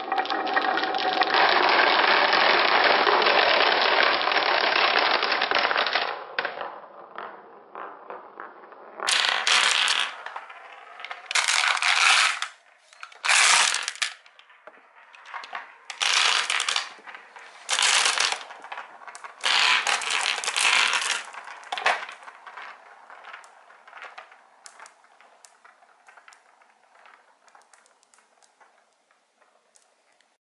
you.